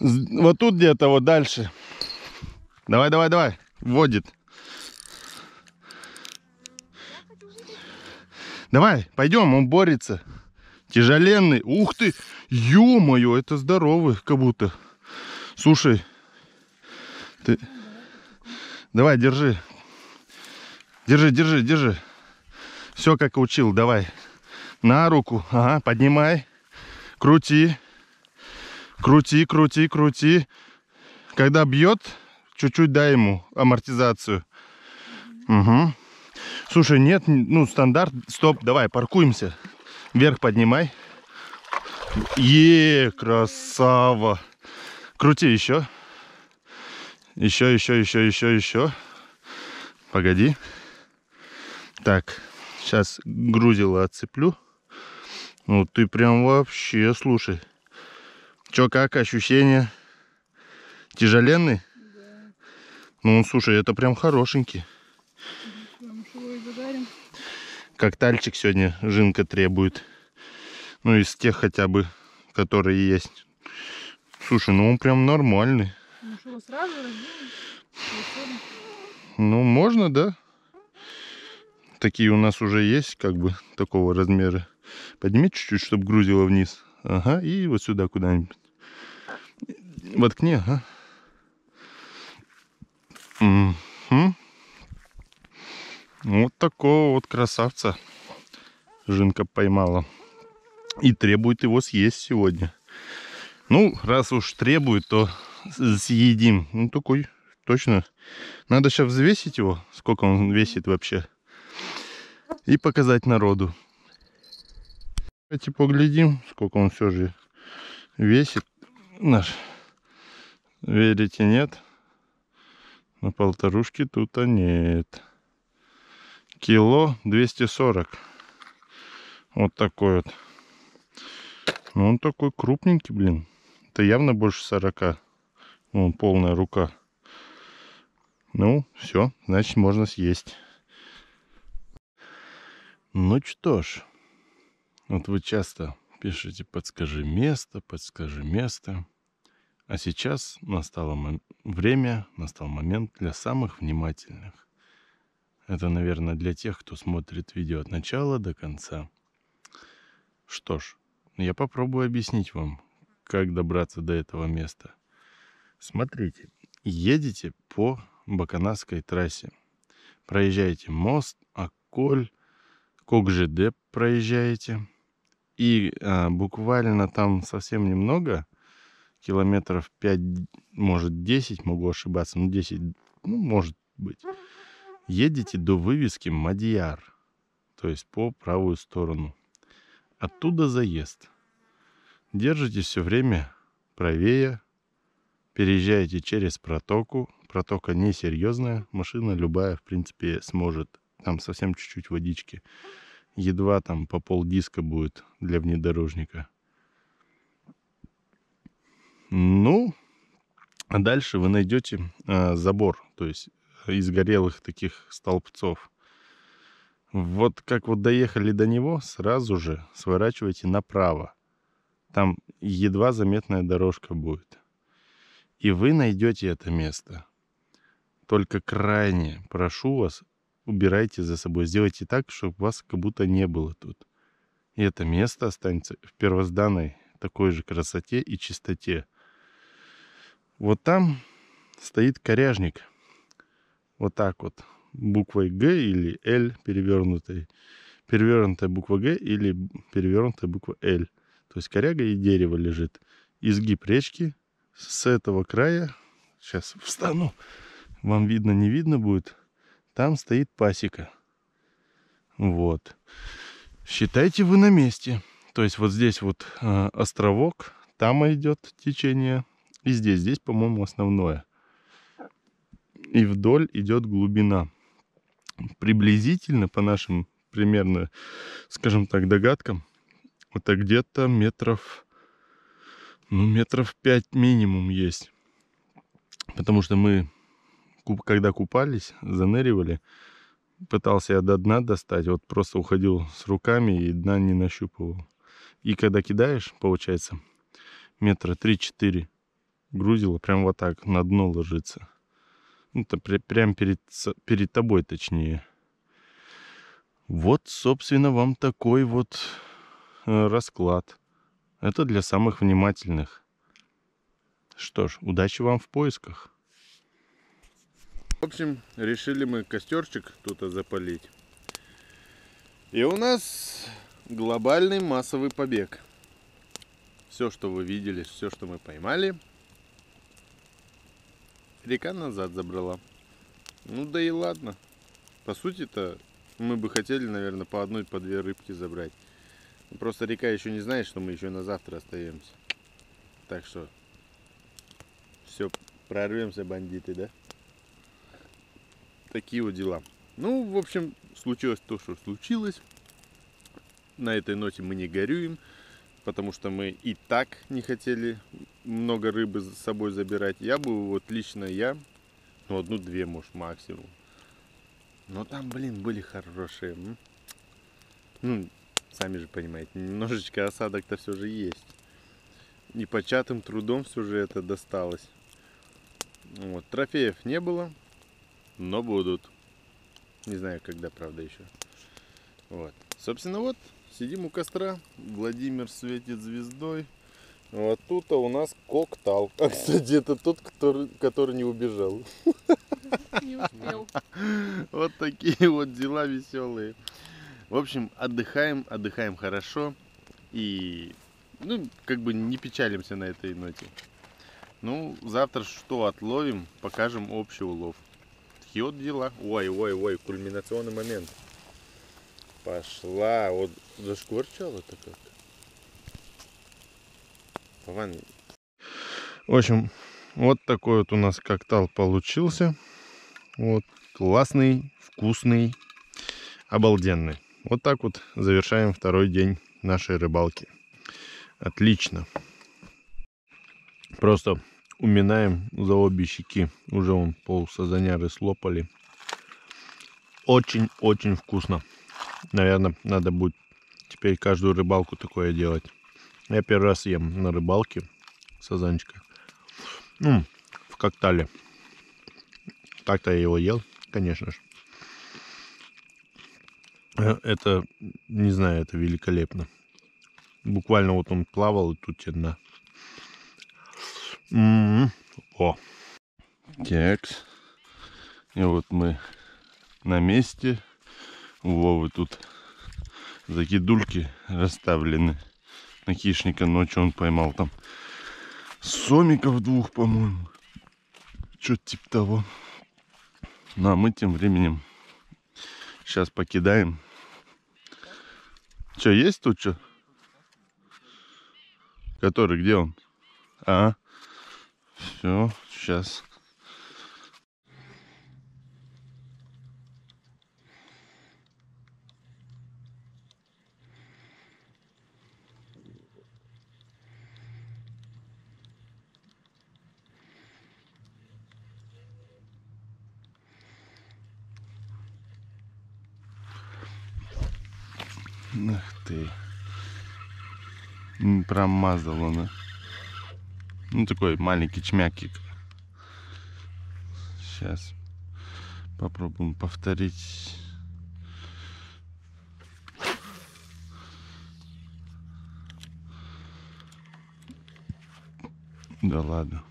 Вот тут где-то, вот дальше. Давай, давай, давай. Вводит. Давай, пойдем, он борется. Тяжеленный. Ух ты! Ё-моё, это здоровый, как будто. Слушай. Ты... Давай, держи. Держи, держи, держи. Все как учил, давай. На руку. Ага, поднимай. Крути. Крути, крути, крути. Когда бьет, чуть-чуть дай ему амортизацию. Угу. Слушай, нет, ну, стандарт. Стоп, давай, паркуемся. Вверх поднимай. Е, красава. Крути еще. Еще, еще, еще, еще, еще. Погоди. Так, сейчас грузило отцеплю. Ну ты прям вообще, слушай. Чё, как ощущения? Тяжеленный? Да. Ну, слушай, это прям хорошенький. Прям его и задарим. Как тальчик сегодня Жинка требует. Ну, из тех хотя бы, которые есть. Слушай, ну он прям нормальный. Ну что, сразу? Ну, можно, да? Такие у нас уже есть, как бы, такого размера. Подними чуть-чуть, чтобы грузило вниз. Ага, и вот сюда куда-нибудь. Воткни, ага. Мгм. Вот такого вот красавца Жинка поймала. И требует его съесть сегодня. Ну, раз уж требует, то съедим. Ну, такой, точно. Надо сейчас взвесить его, сколько он весит вообще. И показать народу. Давайте поглядим, сколько он все же весит наш. Верите, нет? На полторушке тут а нет. Кило 240. Вот такой вот. Ну, он такой крупненький, блин. Это явно больше 40. Вон полная рука. Ну, все, значит, можно съесть. Ну что ж, вот вы часто пишете «подскажи место», «подскажи место». А сейчас настало время, настал момент для самых внимательных. Это, наверное, для тех, кто смотрит видео от начала до конца. Что ж, я попробую объяснить вам, как добраться до этого места. Смотрите, едете по Баканасской трассе. Проезжаете мост, Аколь, Кок-ЖД проезжаете. И а, буквально там совсем немного, километров 5, может 10, могу ошибаться, ну 10, ну может быть. Едете до вывески Мадьяр, то есть по правую сторону. Оттуда заезд. Держите все время правее, переезжаете через протоку. Протока несерьезная, машина любая, в принципе, сможет. Там совсем чуть-чуть водички. Едва там по пол диска будет для внедорожника. Ну, а дальше вы найдете а, забор, то есть из горелых таких столбцов. Вот как вот доехали до него, сразу же сворачивайте направо. Там едва заметная дорожка будет. И вы найдете это место. Только крайне прошу вас, убирайте за собой. Сделайте так, чтобы вас как будто не было тут. И это место останется в первозданной такой же красоте и чистоте. Вот там стоит коряжник. Вот так вот. Буквой Г или Л перевернутой. Перевернутая буква Г или перевернутая буква Л. То есть коряга и дерево лежит. Изгиб речки с этого края. Сейчас встану. Вам видно, не видно будет. Там стоит пасека. Вот. Считайте вы на месте. То есть вот здесь вот э, островок, там идет течение. И здесь, здесь, по-моему, основное. И вдоль идет глубина. Приблизительно, по нашим примерно, скажем так, догадкам, это где-то метров, ну, метров пять минимум есть. Потому что мы, когда купались, заныривали, пытался я до дна достать, вот просто уходил с руками и дна не нащупывал. И когда кидаешь, получается, метра 3-4. Грузила прям вот так, на дно ложится. Ну, это пря- прям перед, перед тобой, точнее. Вот, собственно, вам такой вот э, расклад. Это для самых внимательных. Что ж, удачи вам в поисках. В общем, решили мы костерчик тут запалить. И у нас глобальный массовый побег. Все, что вы видели, все, что мы поймали, река назад забрала. Ну да и ладно. По сути-то мы бы хотели, наверное, по одной, по две рыбки забрать. Просто река еще не знает, что мы еще на завтра остаемся. Так что все, прорвемся, бандиты, да? Такие вот дела. Ну, в общем, случилось то, что случилось. На этой ноте мы не горюем, потому что мы и так не хотели много рыбы с собой забирать. Я бы, вот лично я, ну, одну-две, может, максимум. Но там, блин, были хорошие. Ну, сами же понимаете, немножечко осадок-то все же есть. Непочатым трудом все же это досталось. Вот, трофеев не было, но будут. Не знаю, когда, правда, еще. Вот. Собственно, вот, сидим у костра. Владимир светит звездой. Вот тут у нас коктал. А, кстати, это тот, который, который не убежал. Не успел. Вот такие вот дела веселые. В общем, отдыхаем, отдыхаем хорошо. И, ну, как бы не печалимся на этой ноте. Ну, завтра что отловим, покажем общий улов. Такие вот дела. Ой, ой, ой, кульминационный момент. Пошла. Вот зашкварчала-то как. Вован. В общем, вот такой вот у нас коктейль получился. Вот, классный, вкусный, обалденный. Вот так вот завершаем второй день нашей рыбалки. Отлично. Просто уминаем за обе щеки. Уже он пол сазаняры слопали. Очень-очень вкусно. Наверное, надо будет теперь каждую рыбалку такое делать. Я первый раз ем на рыбалке сазанчика. Ну, в коктейле. Так-то я его ел, конечно же. Э, Это, не знаю, это великолепно. Буквально вот он плавал, и тут тебе на. М, О. Текс. И вот мы на месте. У Вовы тут закидульки расставлены. На хищника ночью он поймал там сомиков двух, по-моему. Что-то типа того. Ну а мы тем временем сейчас покидаем. Что, есть тут что? Который, где он? А, все, сейчас. Ах ты. Промазал он. а. Ну, такой маленький чмякик. Сейчас попробуем повторить. Да ладно.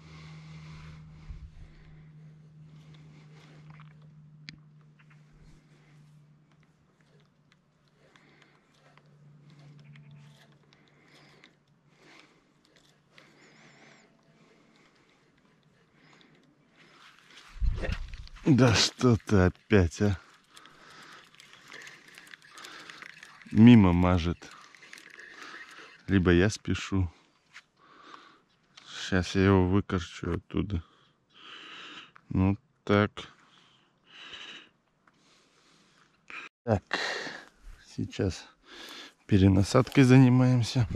Да что ты опять, а? Мимо мажет. Либо я спешу. Сейчас я его выкорчу оттуда. Ну так. Так. Сейчас перенасадкой занимаемся.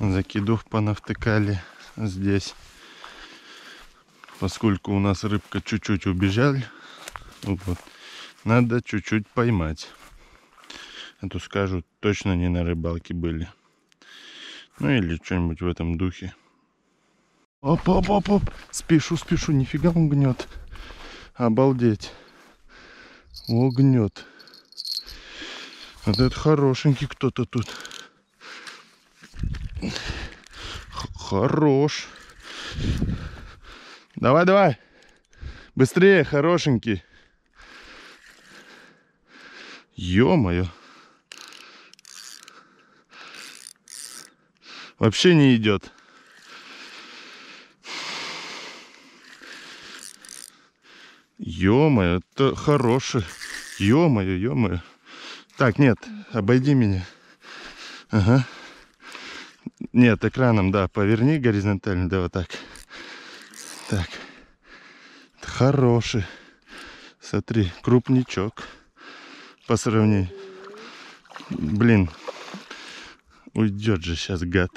Закидух понавтыкали здесь поскольку у нас рыбка чуть-чуть убежали, вот, надо чуть-чуть поймать. А то скажут, точно не на рыбалке были. Ну или что-нибудь в этом духе. Оп, оп, оп, оп. Спешу, спешу. Нифига он гнет. Обалдеть. О, гнет. Вот это хорошенький кто-то тут. Хорош. Давай, давай. Быстрее, хорошенький. Ё-моё. Вообще не идет. Ё-моё, это хороший. Ё-моё, ё-моё. Так, нет, обойди меня. Ага. Нет, экраном, да, поверни горизонтально, да, вот так. Так. Хороший. Смотри, крупничок. По сравнению. Блин. Уйдет же сейчас, гад.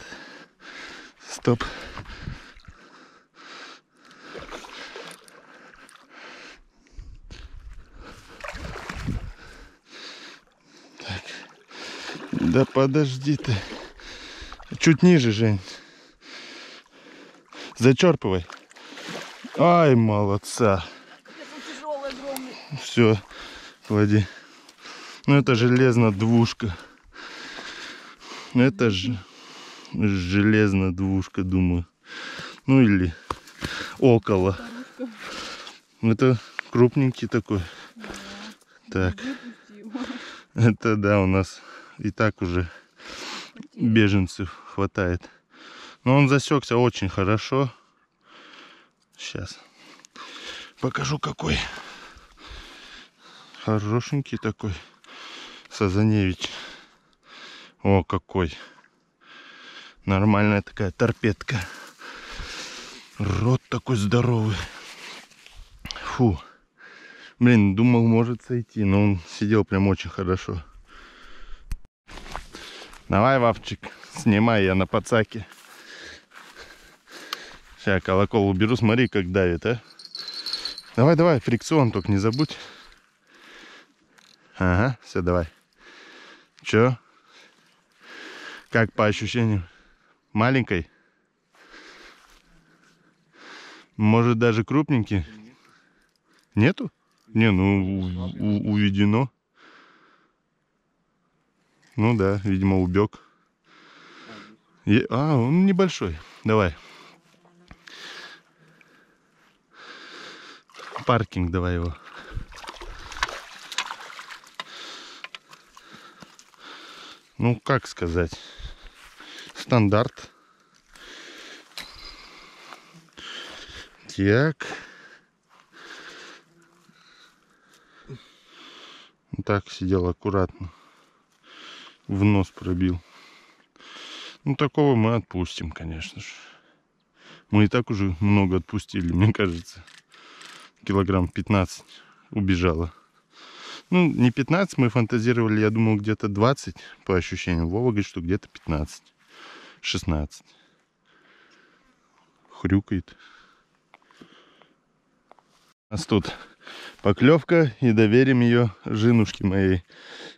Стоп. Так. Да подожди ты. Чуть ниже, Жень. Зачерпывай. Ай, молодца. Все, клади. Ну это железно-двушка. Это же железно-двушка, думаю. Ну или около. Это крупненький такой. Так, это да, у нас и так уже беженцев хватает. Но он засекся очень хорошо. Сейчас покажу какой. Хорошенький такой. Сазаневич. О, какой. Нормальная такая торпедка. Рот такой здоровый. Фу. Блин, думал, может сойти, но он сидел прям очень хорошо. Давай, Вовчик, снимай, я на пацаке. Сейчас колокол уберу, смотри, как давит, а. Давай, давай, фрикцион только не забудь. Ага, все, давай. Чё? Как по ощущениям? Маленькой? Может даже крупненький? Нету? Не, ну уведено. Ну да, видимо, убег. А, он небольшой. Давай. Паркинг давай его. Ну, как сказать? Стандарт. Так. Так сидел аккуратно. В нос пробил. Ну, такого мы отпустим, конечно же. Мы и так уже много отпустили, мне кажется. Килограмм 15 убежало. Ну, не 15 мы фантазировали, я думал, где-то 20 по ощущениям. Вова говорит, что где-то 15. 16. Хрюкает. У нас тут поклевка и доверим ее женушке моей.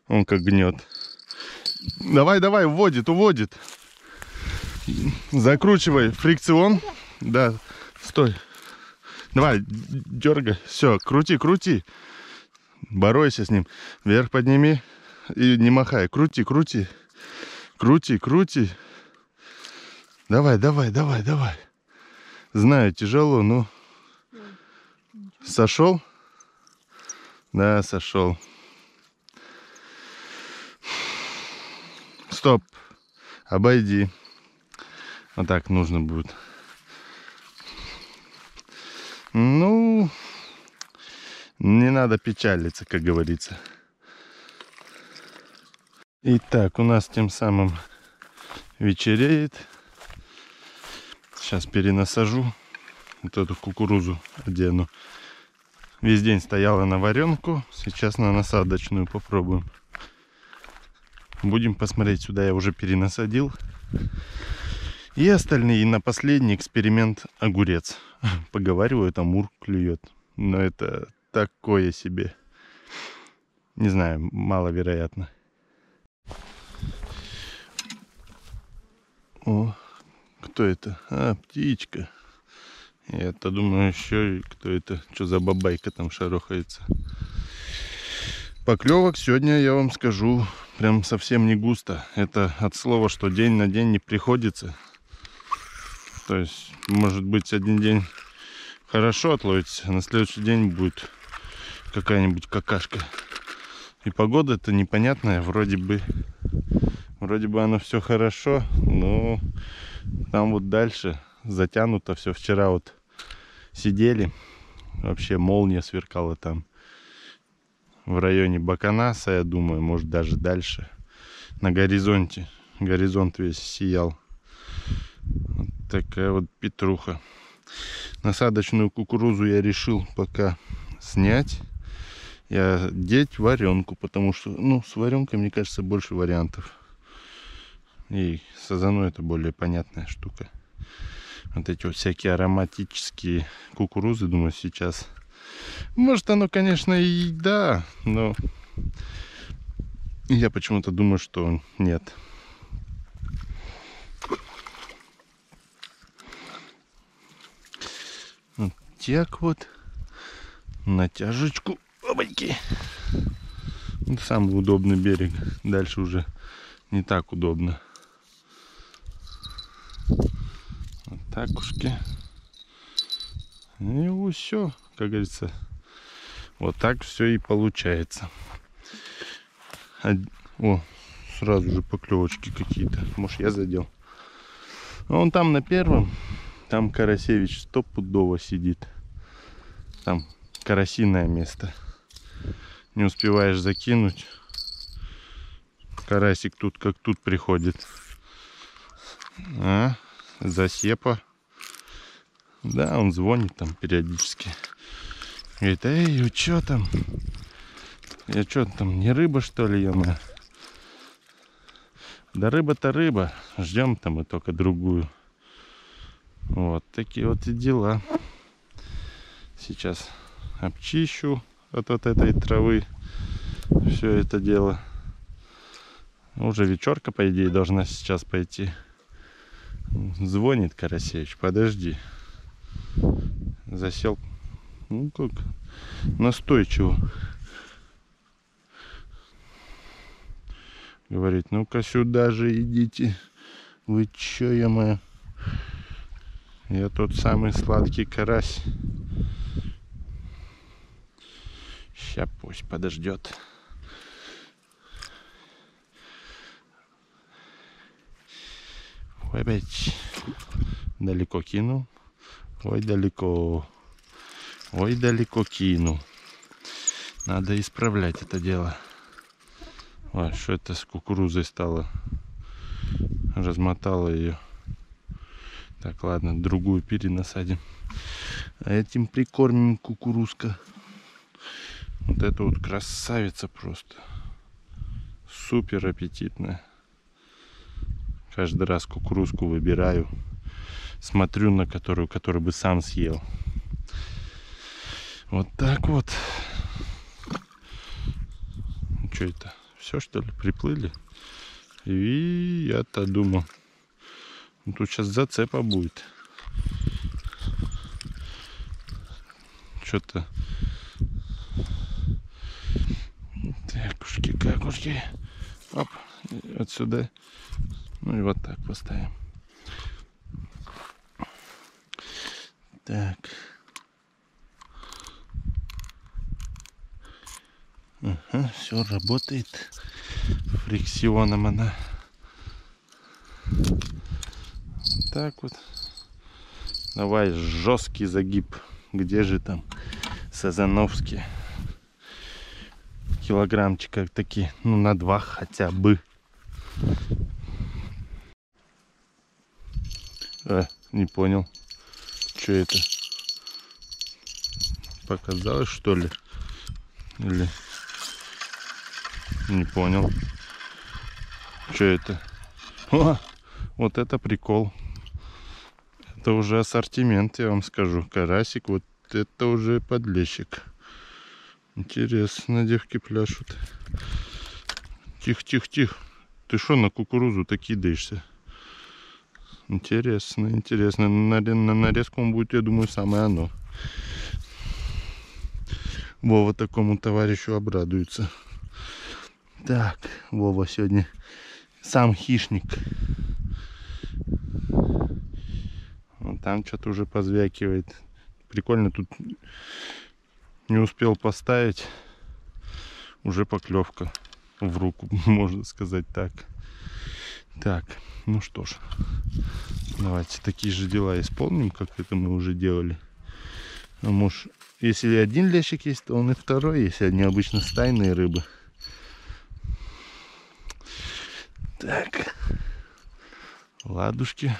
Он как гнет. Давай, давай, уводит, уводит. Закручивай фрикцион. Да, стой. Давай, дергай. Все, крути, крути. Боройся с ним. Вверх подними и не махай. Крути, крути. Крути, крути. Давай, давай, давай, давай. Знаю, тяжело, но... Сошел? Да, сошел. Стоп. Обойди. Вот так нужно будет. Ну, не надо печалиться, как говорится. Итак, у нас тем самым вечереет. Сейчас перенасажу вот эту кукурузу одену. Весь день стояла на варенку. Сейчас на насадочную попробуем. Будем посмотреть. Сюда я уже перенасадил. И остальные. И на последний эксперимент огурец. Поговаривают, амур клюет. Но это такое себе. Не знаю, маловероятно. О, кто это? А, птичка. Я-то думаю, еще кто это, что за бабайка там шарохается. Поклевок сегодня, я вам скажу, прям совсем не густо. Это от слова, что день на день не приходится. То есть, может быть, один день хорошо отловится, а на следующий день будет какая-нибудь какашка. И погода-то непонятная, вроде бы, вроде бы оно все хорошо, но там вот дальше затянуто все. Вчера вот сидели, вообще молния сверкала там в районе Баканаса, я думаю, может даже дальше, на горизонте. Горизонт весь сиял. Такая вот петруха. Насадочную кукурузу я решил пока снять. Я деть варенку, потому что, ну, с варенкой, мне кажется, больше вариантов. И сазану это более понятная штука. Вот эти вот всякие ароматические кукурузы, думаю, сейчас. Может, оно, конечно, и да, но я почему-то думаю, что нет. Вот так вот. Натяжечку. Опаньки. Это самый удобный берег. Дальше уже не так удобно. Вот так ушки. И все, как говорится. Вот так все и получается. О, сразу же поклевочки какие-то. Может, я задел. А он там на первом. Там Карасевич стопудово сидит. Там карасиное место. Не успеваешь закинуть. Карасик тут как тут приходит. А, засепа. Да, он звонит там периодически. Говорит, эй, вы что там? Я что там, не рыба что ли, ё Да рыба-то рыба. Ждем там мы только другую. Вот такие вот и дела. Сейчас обчищу от вот этой травы все это дело. Уже вечерка, по идее, должна сейчас пойти. Звонит Карасевич, подожди. Засел. Ну как, настойчиво. Говорит, ну-ка сюда же идите. Вы чё, я моя? Я тот самый сладкий карась. Ща пусть подождет. Ой, опять далеко кинул. Ой, далеко. Ой, далеко кинул. Надо исправлять это дело. Ой, что это с кукурузой стало? Размотала ее. Так, ладно, другую перенасадим. А этим прикормим кукурузка. Вот это вот красавица просто. Супер аппетитная. Каждый раз кукурузку выбираю. Смотрю на которую, которую бы сам съел. Вот так вот. Что это? Все что ли? Приплыли? И я-то думал. Ну, тут сейчас зацепа будет. Что-то Какушки, какушки. Оп, отсюда. Ну и вот так поставим. Так. Ага, все работает. Фриксионом она. Так вот. Давай жесткий загиб. Где же там Сазановский? килограммчика такие, ну на два хотя бы. А, не понял. Что это? Показалось что ли? Или... Не понял. Что это? О, вот это прикол. Это уже ассортимент, я вам скажу. Карасик, вот это уже подлещик. Интересно, девки пляшут. Тихо, тихо, тихо. Ты что на кукурузу-то кидаешься? Интересно, интересно. На, на нарезку он будет, я думаю, самое оно. Вова такому товарищу обрадуется. Так, Вова сегодня сам хищник. Вон там что-то уже позвякивает. Прикольно тут не успел поставить. Уже поклевка в руку, можно сказать так. Так, ну что ж, давайте такие же дела исполним, как это мы уже делали. А может, если один лещик есть, то он и второй, если они обычно стайные рыбы. Так, ладушки.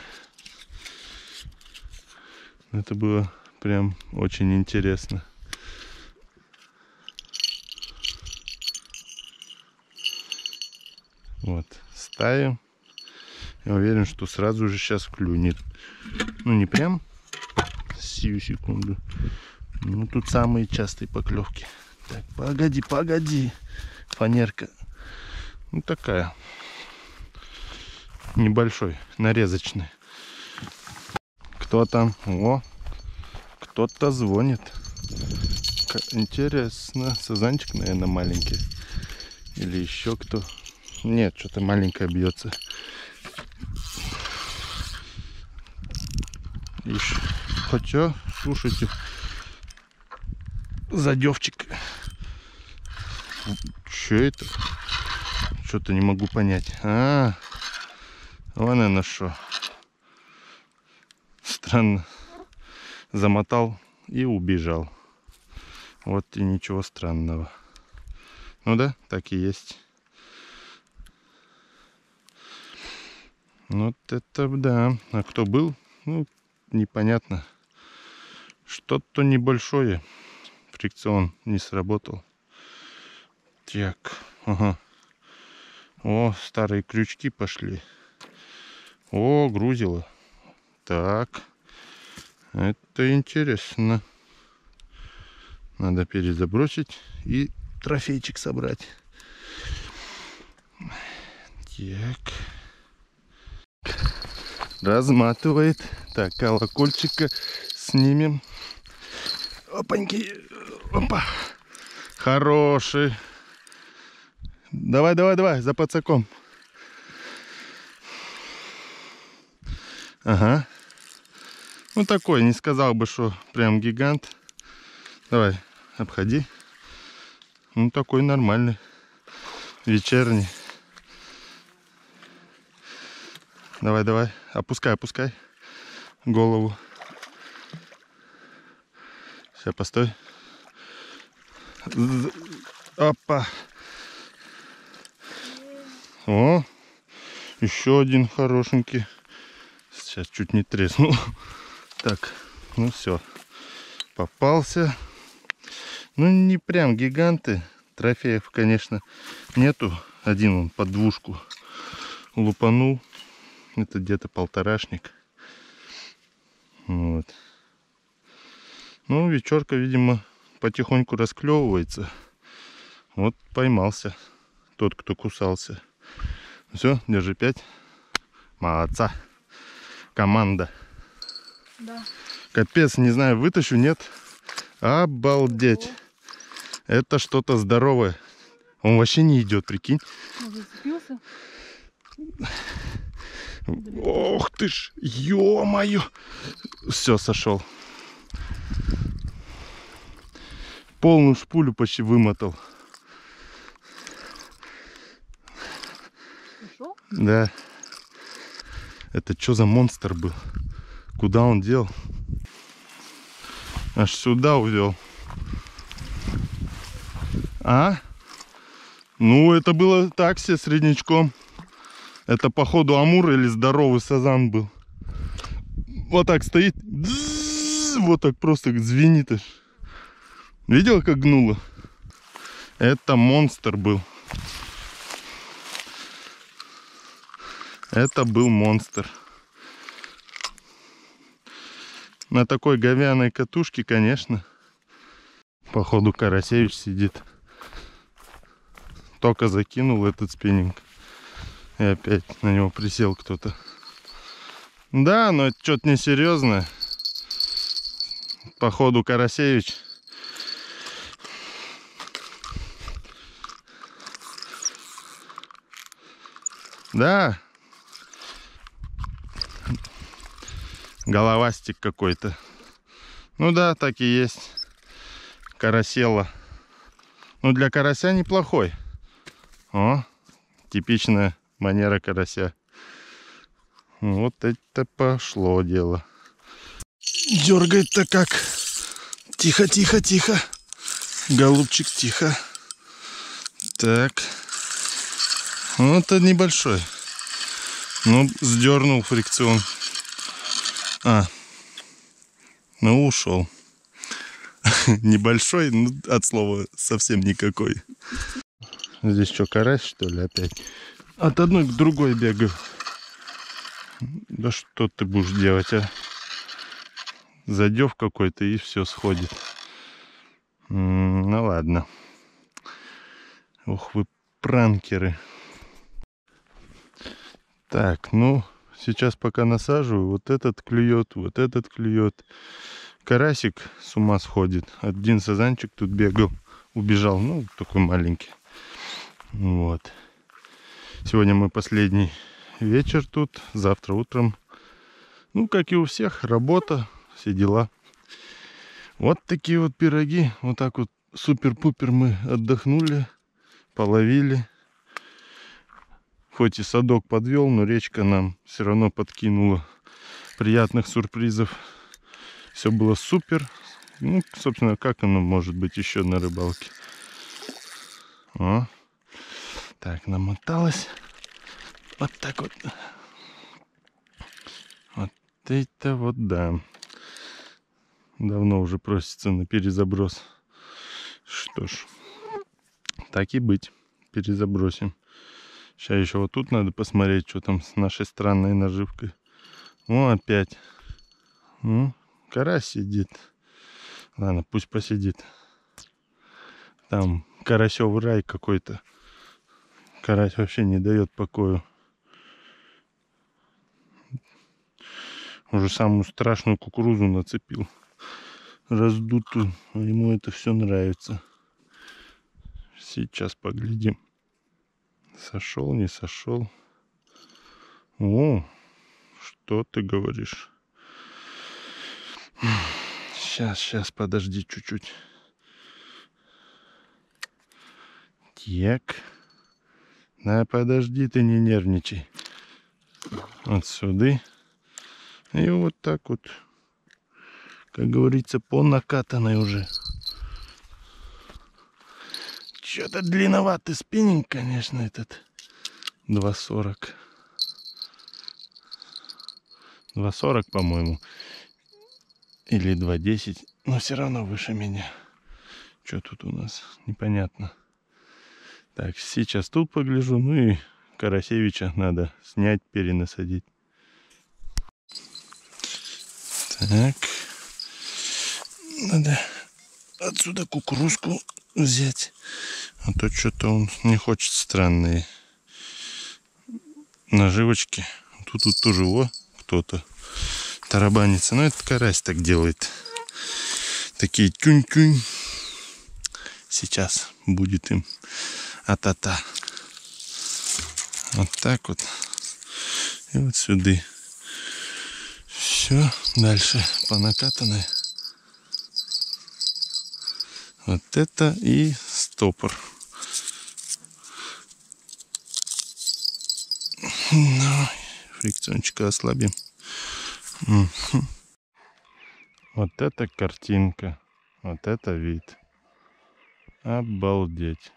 Это было прям очень интересно. Вот, ставим. Я уверен, что сразу же сейчас клюнет. Ну, не прям сию секунду. Ну, тут самые частые поклевки. Так, погоди, погоди. Фанерка. Ну, такая. Небольшой, нарезочный. Кто там? О, кто-то звонит. Интересно. Сазанчик, наверное, маленький. Или еще кто. Нет, что-то маленькое бьется. Ишь. Хотя, слушайте, задевчик. Что это? Что-то не могу понять. А, вон оно что. Странно. Замотал и убежал. Вот и ничего странного. Ну да, так и есть. Вот это да. А кто был? Ну, непонятно. Что-то небольшое. Фрикцион не сработал. Так, ага. О, старые крючки пошли. О, грузило. Так. Это интересно. Надо перезабросить и трофейчик собрать. Так разматывает. Так, колокольчика снимем. Опаньки. Опа. Хороший. Давай, давай, давай, за пацаком. Ага. Ну такой, не сказал бы, что прям гигант. Давай, обходи. Ну такой нормальный. Вечерний. Давай, давай. Опускай, опускай голову. Сейчас, постой. Опа. О, еще один хорошенький. Сейчас чуть не треснул. Так, ну все. Попался. Ну, не прям гиганты. Трофеев, конечно, нету. Один он под двушку лупанул. Это где-то полторашник. Вот. Ну, вечерка, видимо, потихоньку расклевывается. Вот поймался тот, кто кусался. Все, держи пять. Молодца. Команда. Да. Капец, не знаю, вытащу, нет. Обалдеть. Это что-то здоровое. Он вообще не идет, прикинь. Зацепился? Ох ты ж, ё-моё. Все, сошел. Полную шпулю почти вымотал. Пришел? Да. Это что за монстр был? Куда он дел? Аж сюда увел. А? Ну, это было так себе среднячком. Это походу амур или здоровый сазан был. Вот так стоит. Вот так просто звенит. Видел, как гнуло? Это монстр был. Это был монстр. На такой говяной катушке, конечно. Походу Карасевич сидит. Только закинул этот спиннинг. И опять на него присел кто-то. Да, но это что-то несерьезное. Походу Карасевич. Да. Головастик какой-то. Ну да, так и есть. Карасела. Ну для карася неплохой. О, типичная манера карася. Вот это пошло дело. Дергает-то как. Тихо, тихо, тихо. Голубчик, тихо. Так. Вот это небольшой. Ну, сдернул фрикцион. А. Ну, ушел. Небольшой, ну, от слова совсем никакой. Здесь что, карась, что ли, опять? От одной к другой бегаю. Да что ты будешь делать, а? Задев какой-то и все сходит. ну ладно. Ох вы пранкеры. Так, ну, сейчас пока насаживаю. Вот этот клюет, вот этот клюет. Карасик с ума сходит. Один сазанчик тут бегал, убежал. Ну, такой маленький. Вот. Сегодня мы последний вечер тут. Завтра утром. Ну, как и у всех, работа, все дела. Вот такие вот пироги. Вот так вот супер-пупер мы отдохнули, половили. Хоть и садок подвел, но речка нам все равно подкинула приятных сюрпризов. Все было супер. Ну, собственно, как оно может быть еще на рыбалке. О. Так, намоталось. Вот так вот. Вот это вот да. Давно уже просится на перезаброс. Что ж, так и быть. Перезабросим. Сейчас еще вот тут надо посмотреть, что там с нашей странной наживкой. О, опять. Ну, карась сидит. Ладно, пусть посидит. Там карасев рай какой-то. Карась вообще не дает покою. Уже самую страшную кукурузу нацепил. Раздутую. Ему это все нравится. Сейчас поглядим. Сошел, не сошел. О, что ты говоришь? Сейчас, сейчас, подожди чуть-чуть. Так. Да подожди ты, не нервничай. Отсюда. И вот так вот, как говорится, по накатанной уже. Что-то длинноватый спиннинг, конечно, этот 2.40. 2.40, по-моему. Или 2.10. Но все равно выше меня. Что тут у нас? Непонятно. Так, сейчас тут погляжу. Ну и Карасевича надо снять, перенасадить. Так. Надо отсюда кукурузку взять. А то что-то он не хочет странные наживочки. Тут, тут тоже о, кто-то тарабанится. Но этот карась так делает. Такие тюнь-тюнь. Сейчас будет им а-та-та. Вот так вот. И вот сюда. Все, дальше по накатанной. Вот это и стопор. Ну, фрикциончика ослабим. Вот это картинка. Вот это вид. Обалдеть.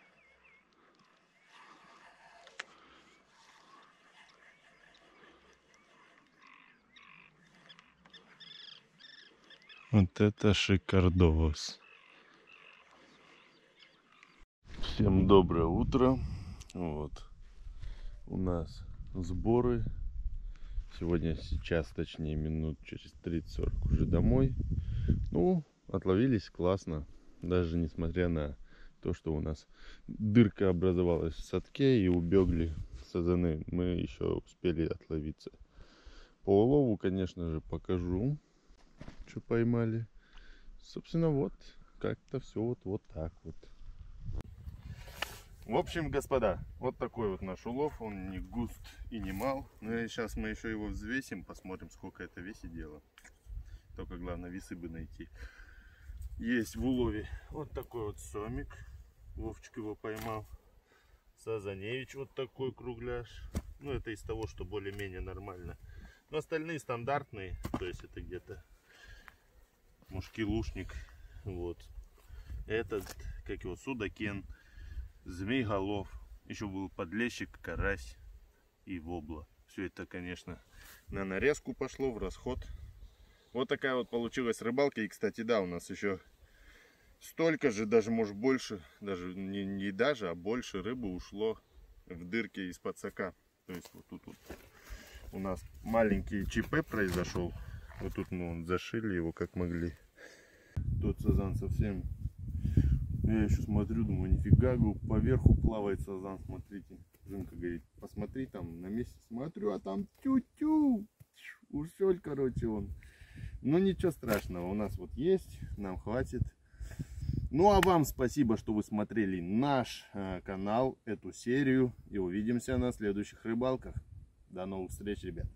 Вот это шикардос. Всем доброе утро. Вот. У нас сборы. Сегодня сейчас, точнее, минут через 30-40 уже домой. Ну, отловились классно. Даже несмотря на то, что у нас дырка образовалась в садке и убегли сазаны, мы еще успели отловиться. По улову, конечно же, покажу, что поймали. Собственно, вот как-то все вот, вот так вот. В общем, господа, вот такой вот наш улов. Он не густ и не мал. Но сейчас мы еще его взвесим, посмотрим, сколько это весит дело. Только главное весы бы найти. Есть в улове вот такой вот сомик. Вовчик его поймал. Сазаневич вот такой кругляш. Ну, это из того, что более-менее нормально. Но остальные стандартные. То есть это где-то мушки лушник. Вот. Этот, как его, судакен змей-голов, еще был подлещик, карась и вобла. Все это, конечно, на нарезку пошло, в расход. Вот такая вот получилась рыбалка. И, кстати, да, у нас еще столько же, даже может больше, даже не, не даже, а больше рыбы ушло в дырки из-под сока. То есть вот тут вот у нас маленький ЧП произошел. Вот тут мы зашили его как могли. Тот сазан совсем я еще смотрю, думаю, нифига, говорю, поверху плавает сазан, смотрите. Жинка говорит, посмотри там на месте. Смотрю, а там тю-тю. Ушел, короче, он. Но ничего страшного, у нас вот есть, нам хватит. Ну а вам спасибо, что вы смотрели наш э, канал, эту серию. И увидимся на следующих рыбалках. До новых встреч, ребят.